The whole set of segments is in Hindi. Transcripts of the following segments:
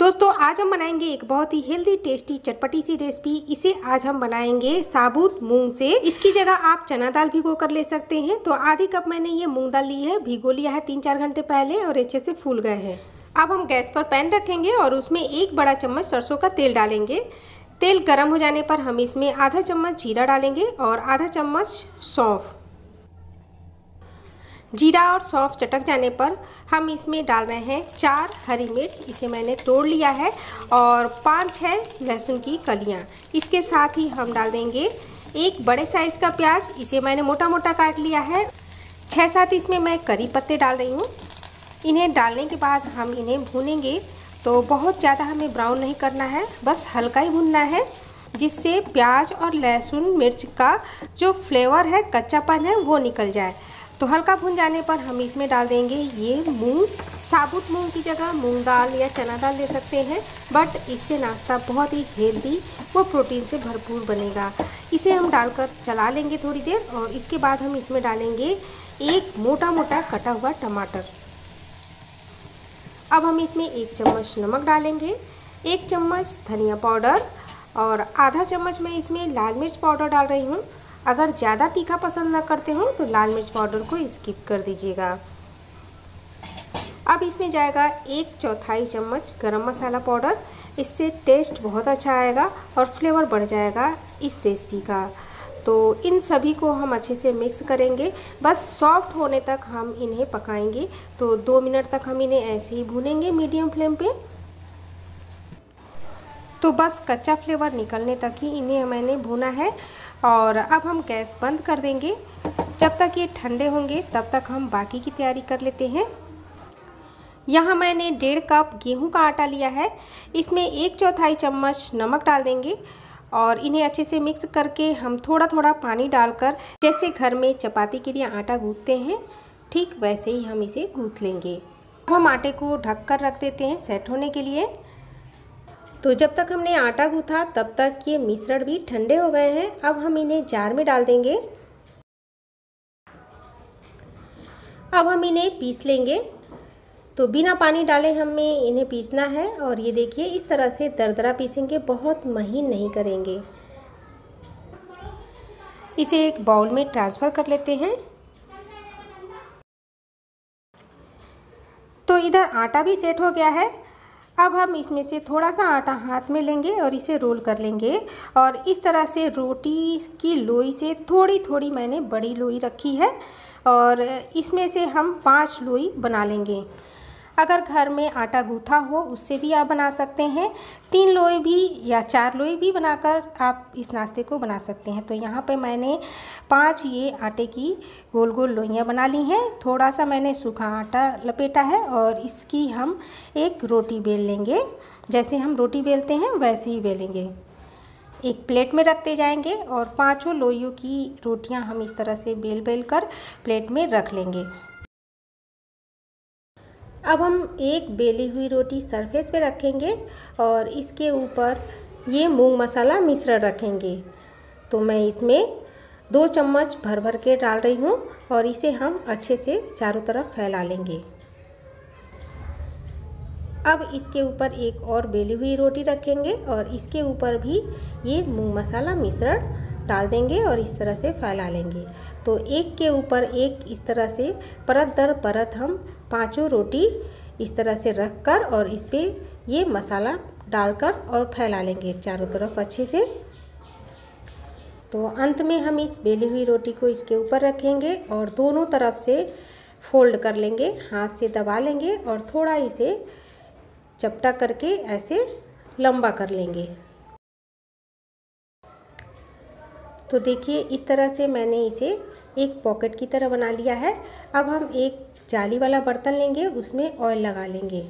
दोस्तों, आज हम बनाएँगे एक बहुत ही हेल्दी टेस्टी चटपटी सी रेसिपी इसे आज हम बनाएँगे साबुत मूंग से। इसकी जगह आप चना दाल भिगो कर ले सकते हैं। तो आधी कप मैंने ये मूंग दाल ली है। भिगो लिया है तीन चार घंटे पहले और अच्छे से फूल गए हैं। अब हम गैस पर पैन रखेंगे और उसमें एक बड़ा चम्मच सरसों का तेल डालेंगे। तेल गर्म हो जाने पर हम इसमें आधा चम्मच जीरा डालेंगे और आधा चम्मच सौंफ। जीरा और सौंफ चटक जाने पर हम इसमें डाल रहे हैं चार हरी मिर्च। इसे मैंने तोड़ लिया है और पाँच है लहसुन की कलियाँ। इसके साथ ही हम डाल देंगे एक बड़े साइज़ का प्याज। इसे मैंने मोटा मोटा काट लिया है। छः सात इसमें मैं करी पत्ते डाल रही हूँ। इन्हें डालने के बाद हम इन्हें भूनेंगे। तो बहुत ज़्यादा हमें ब्राउन नहीं करना है, बस हल्का ही भूनना है, जिससे प्याज और लहसुन मिर्च का जो फ्लेवर है, कच्चापन है, वो निकल जाए। तो हल्का भुन जाने पर हम इसमें डाल देंगे ये मूंग। साबुत मूंग की जगह मूंग दाल या चना दाल ले सकते हैं बट इससे नाश्ता बहुत ही हेल्दी व प्रोटीन से भरपूर बनेगा। इसे हम डालकर चला लेंगे थोड़ी देर और इसके बाद हम इसमें डालेंगे एक मोटा मोटा कटा हुआ टमाटर। अब हम इसमें एक चम्मच नमक डालेंगे, एक चम्मच धनिया पाउडर और आधा चम्मच मैं इसमें लाल मिर्च पाउडर डाल रही हूँ। अगर ज़्यादा तीखा पसंद ना करते हो तो लाल मिर्च पाउडर को स्किप कर दीजिएगा। अब इसमें जाएगा एक चौथाई चम्मच गरम मसाला पाउडर। इससे टेस्ट बहुत अच्छा आएगा और फ्लेवर बढ़ जाएगा इस रेसिपी का। तो इन सभी को हम अच्छे से मिक्स करेंगे। बस सॉफ्ट होने तक हम इन्हें पकाएँगे। तो दो मिनट तक हम इन्हें ऐसे ही भूनेंगे मीडियम फ्लेम पे। तो बस कच्चा फ्लेवर निकलने तक ही इन्हें मैंने भुना है। और अब हम गैस बंद कर देंगे। जब तक ये ठंडे होंगे, तब तक हम बाकी की तैयारी कर लेते हैं। यहाँ मैंने डेढ़ कप गेहूँ का आटा लिया है। इसमें एक चौथाई चम्मच नमक डाल देंगे और इन्हें अच्छे से मिक्स करके हम थोड़ा थोड़ा पानी डालकर, जैसे घर में चपाती के लिए आटा गूँथते हैं, ठीक वैसे ही हम इसे गूँथ लेंगे। अब हम आटे को ढक कर रख देते हैं सेट होने के लिए। तो जब तक हमने आटा गूथा, तब तक ये मिश्रण भी ठंडे हो गए हैं। अब हम इन्हें जार में डाल देंगे। अब हम इन्हें पीस लेंगे। तो बिना पानी डाले हमें इन्हें पीसना है और ये देखिए, इस तरह से दरदरा पीसेंगे, बहुत महीन नहीं करेंगे। इसे एक बाउल में ट्रांसफ़र कर लेते हैं। तो इधर आटा भी सेट हो गया है। अब हम इसमें से थोड़ा सा आटा हाथ में लेंगे और इसे रोल कर लेंगे। और इस तरह से रोटी की लोई से थोड़ी थोड़ी मैंने बड़ी लोई रखी है और इसमें से हम पाँच लोई बना लेंगे। अगर घर में आटा गूथा हो, उससे भी आप बना सकते हैं। तीन लोई भी या चार लोई भी बनाकर आप इस नाश्ते को बना सकते हैं। तो यहाँ पे मैंने पाँच ये आटे की गोल गोल लोइयाँ बना ली हैं। थोड़ा सा मैंने सूखा आटा लपेटा है और इसकी हम एक रोटी बेल लेंगे। जैसे हम रोटी बेलते हैं, वैसे ही बेलेंगे। एक प्लेट में रखते जाएँगे और पाँचों लोइयों की रोटियाँ हम इस तरह से बेल बेल कर प्लेट में रख लेंगे। अब हम एक बेली हुई रोटी सरफेस पे रखेंगे और इसके ऊपर ये मूंग मसाला मिश्रण रखेंगे। तो मैं इसमें दो चम्मच भर भर के डाल रही हूँ और इसे हम अच्छे से चारों तरफ़ फैला लेंगे। अब इसके ऊपर एक और बेली हुई रोटी रखेंगे और इसके ऊपर भी ये मूंग मसाला मिश्रण डाल देंगे और इस तरह से फैला लेंगे। तो एक के ऊपर एक इस तरह से परत दर परत हम पाँचों रोटी इस तरह से रख कर और इस पर ये मसाला डालकर और फैला लेंगे चारों तरफ़ अच्छे से। तो अंत में हम इस बेली हुई रोटी को इसके ऊपर रखेंगे और दोनों तरफ़ से फोल्ड कर लेंगे, हाथ से दबा लेंगे और थोड़ा इसे चपटा करके ऐसे लंबा कर लेंगे। तो देखिए, इस तरह से मैंने इसे एक पॉकेट की तरह बना लिया है। अब हम एक जाली वाला बर्तन लेंगे, उसमें ऑयल लगा लेंगे।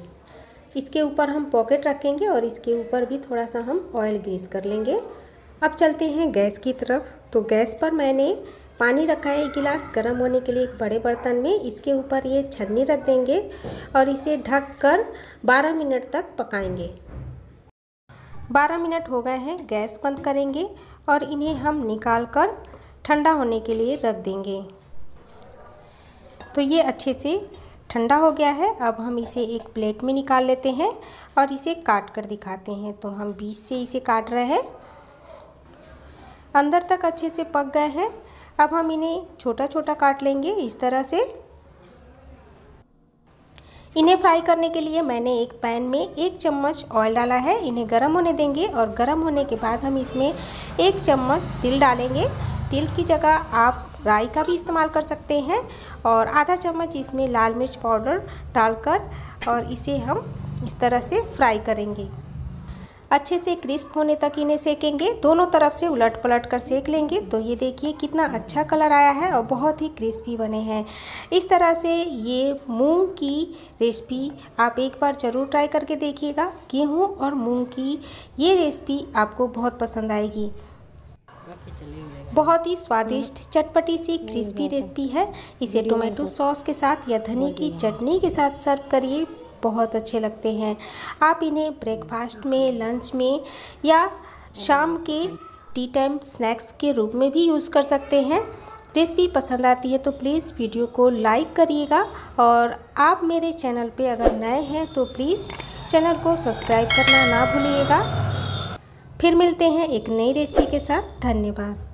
इसके ऊपर हम पॉकेट रखेंगे और इसके ऊपर भी थोड़ा सा हम ऑयल ग्रीस कर लेंगे। अब चलते हैं गैस की तरफ़। तो गैस पर मैंने पानी रखा है एक गिलास गर्म होने के लिए एक बड़े बर्तन में। इसके ऊपर ये छन्नी रख देंगे और इसे ढक कर 12 मिनट तक पकाएँगे। 12 मिनट हो गए हैं, गैस बंद करेंगे और इन्हें हम निकाल कर ठंडा होने के लिए रख देंगे। तो ये अच्छे से ठंडा हो गया है। अब हम इसे एक प्लेट में निकाल लेते हैं और इसे काट कर दिखाते हैं। तो हम बीच से इसे काट रहे हैं। अंदर तक अच्छे से पक गए हैं। अब हम इन्हें छोटा छोटा काट लेंगे। इस तरह से इन्हें फ्राई करने के लिए मैंने एक पैन में एक चम्मच ऑयल डाला है। इन्हें गर्म होने देंगे और गर्म होने के बाद हम इसमें एक चम्मच तिल डालेंगे। तिल की जगह आप राई का भी इस्तेमाल कर सकते हैं और आधा चम्मच इसमें लाल मिर्च पाउडर डालकर और इसे हम इस तरह से फ्राई करेंगे। अच्छे से क्रिस्प होने तक इन्हें सेकेंगे दोनों तरफ़ से उलट पलट कर सेक लेंगे। तो ये देखिए कितना अच्छा कलर आया है और बहुत ही क्रिस्पी बने हैं। इस तरह से ये मूंग की रेसिपी आप एक बार ज़रूर ट्राई करके देखिएगा। गेहूँ और मूंग की ये रेसिपी आपको बहुत पसंद आएगी। बहुत ही स्वादिष्ट चटपटी सी क्रिस्पी रेसिपी है। इसे टोमेटो सॉस के साथ या धनी की चटनी के साथ सर्व करिए। बहुत अच्छे लगते हैं। आप इन्हें ब्रेकफास्ट में लंच में या शाम के टी टाइम स्नैक्स के रूप में भी यूज़ कर सकते हैं। रेसिपी पसंद आती है तो प्लीज़ वीडियो को लाइक करिएगा और आप मेरे चैनल पे अगर नए हैं तो प्लीज़ चैनल को सब्सक्राइब करना ना भूलिएगा। फिर मिलते हैं एक नई रेसिपी के साथ। धन्यवाद।